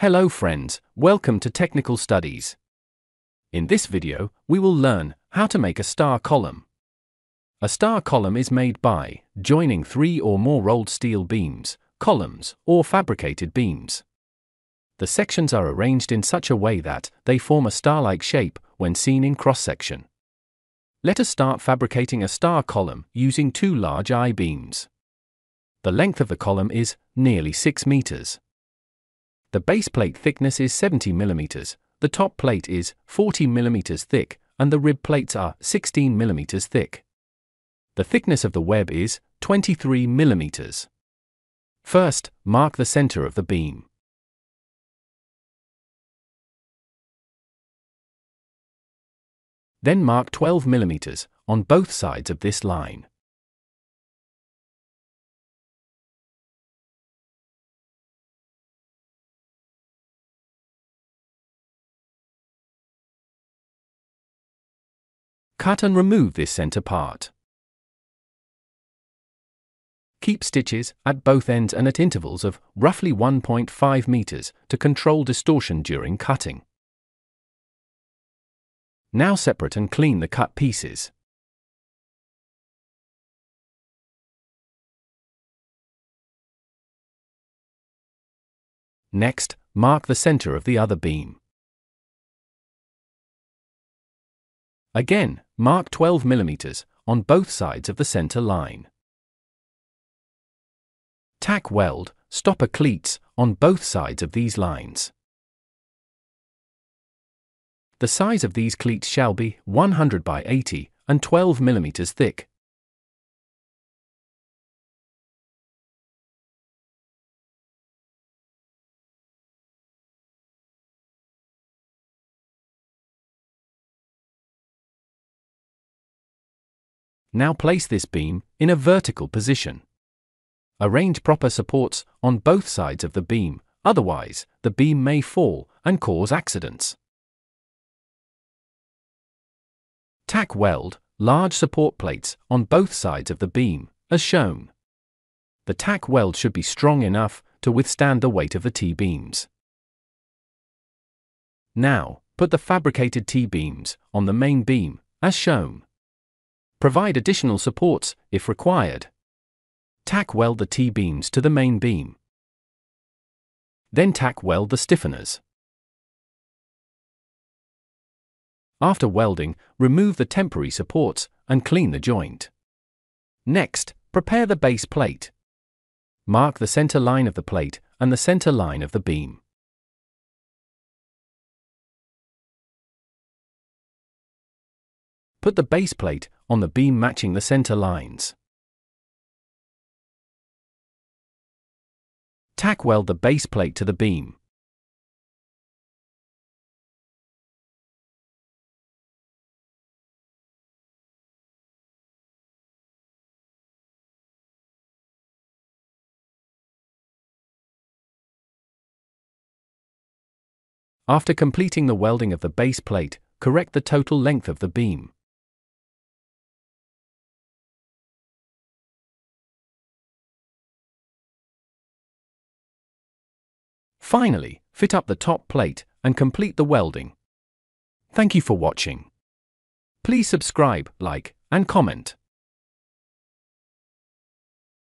Hello friends, welcome to Technical Studies. In this video, we will learn how to make a star column. A star column is made by joining three or more rolled steel beams, columns, or fabricated beams. The sections are arranged in such a way that they form a star-like shape when seen in cross-section. Let us start fabricating a star column using two large I-beams. The length of the column is nearly 6 meters. The base plate thickness is 70 mm, the top plate is 40 mm thick, and the rib plates are 16 mm thick. The thickness of the web is 23 mm. First, mark the center of the beam. Then mark 12 mm on both sides of this line. Cut and remove this center part. Keep stitches at both ends and at intervals of roughly 1.5 meters to control distortion during cutting. Now separate and clean the cut pieces. Next, mark the center of the other beam. Again, mark 12 mm on both sides of the center line. Tack weld, stopper cleats, on both sides of these lines. The size of these cleats shall be 100 by 80 and 12 mm thick. Now place this beam in a vertical position. Arrange proper supports on both sides of the beam, otherwise, the beam may fall and cause accidents. Tack weld large support plates on both sides of the beam, as shown. The tack weld should be strong enough to withstand the weight of the T-beams. Now, put the fabricated T-beams on the main beam, as shown. Provide additional supports, if required. Tack weld the T-beams to the main beam. Then tack weld the stiffeners. After welding, remove the temporary supports and clean the joint. Next, prepare the base plate. Mark the center line of the plate and the center line of the beam. Put the base plate on the beam matching the center lines. Tack weld the base plate to the beam. After completing the welding of the base plate, correct the total length of the beam. Finally, fit up the top plate and complete the welding. Thank you for watching. Please subscribe, like, and comment.